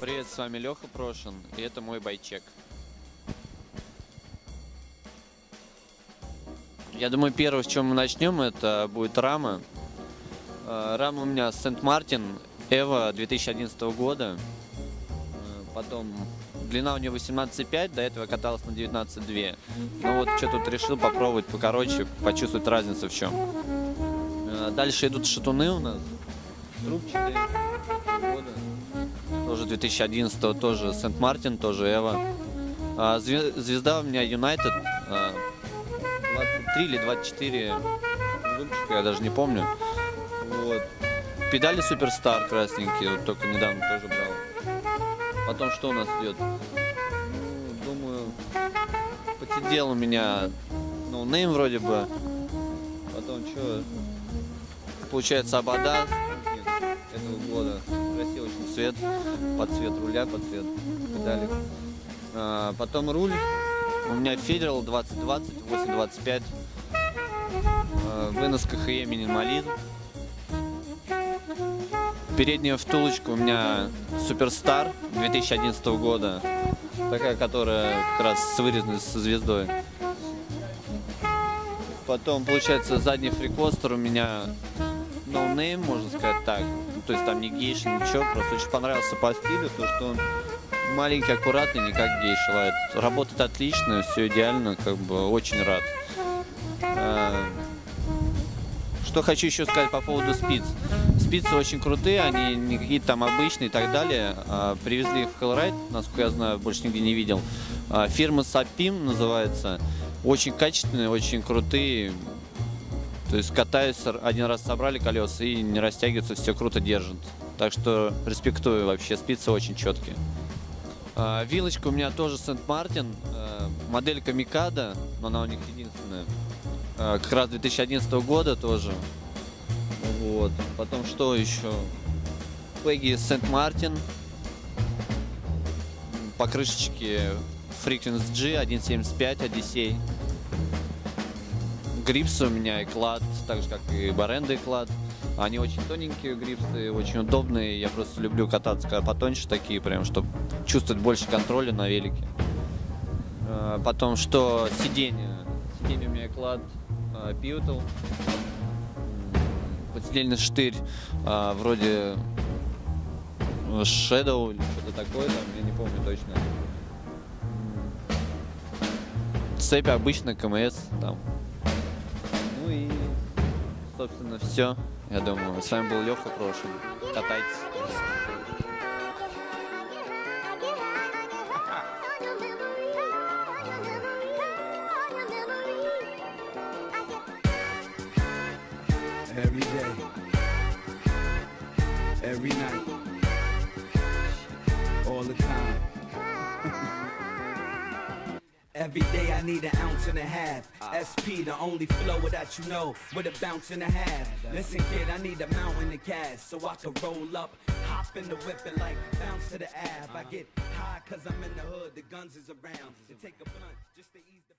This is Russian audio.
Привет, с вами Леха Прошин, и это мой байчек. Я думаю, первое, с чем мы начнем, это будет рама. Э, Рама у меня Сент-Мартин Эва 2011 года. Э, Потом длина у нее 18,5, до этого каталась на 19,2. Ну вот что тут решил попробовать покороче, почувствовать разницу в чем. Э, Дальше идут шатуны у нас. Трубчатые года. Тоже 2011 тоже Сент-Мартин, тоже Эва. А, зве- Звезда у меня Юнайтед. 23 или 24 выпуска, я даже не помню. Вот. Педали Суперстар красненькие, вот только недавно тоже брал. Потом что у нас идет? Ну, думаю, посидел у меня ну, нейм вроде бы. Потом что? Получается Абада цвет. Под цвет руля, под цвет педалек. А, потом руль. У меня Federal 2020, 825. А, Вынос КХЕ минимализм. Передняя втулочка у меня Суперстар 2011 года. Такая, которая как раз с вырезанной со звездой. Потом, получается, задний фрикостер у меня name, можно сказать так. Ну, То есть там не гейша, ничего. Просто очень понравился по стилю, то, что он маленький, аккуратный, не как гейша лайт. Работает отлично, все идеально, как бы очень рад. А, Что хочу еще сказать по поводу спиц. Спицы очень крутые, они не какие-то там обычные и так далее. А, Привезли их в Hellride, насколько я знаю, больше нигде не видел. А, Фирма Sapim называется. Очень качественные, очень крутые. То есть катаюсь, один раз собрали колеса и не растягиваются, все круто держит. Так что респектую вообще, спицы очень четкие. А, Вилочка у меня тоже Сент-Мартин, э, моделька Микада, но она у них единственная. А, Как раз 2011 года тоже. Вот. Потом что еще? Пегги Сент-Мартин. Покрышечки Frequency G 1.75 Odyssey. Грипсы у меня и клад, так же как и Баренда и клад. Они очень тоненькие грипсы, очень удобные. Я просто люблю кататься потоньше такие, прям, чтобы чувствовать больше контроля на велике. А, Потом что? Сиденье. Сиденье у меня клад Pivotal. Подседельный штырь а, вроде Shadow или что-то такое там, я не помню точно. Цепь обычно КМС там. Собственно, все. Я думаю, с вами был Леха Прошин. Катайтесь. Every day, every night, Every day I need an ounce and a half. SP, the only flow that you know, with a bounce and a half. Listen, kid, I need a mountain of cash so I can roll up, hop in the whip and like bounce to the ab. I get high cause I'm in the hood, the guns is around. To take a blunt just to ease the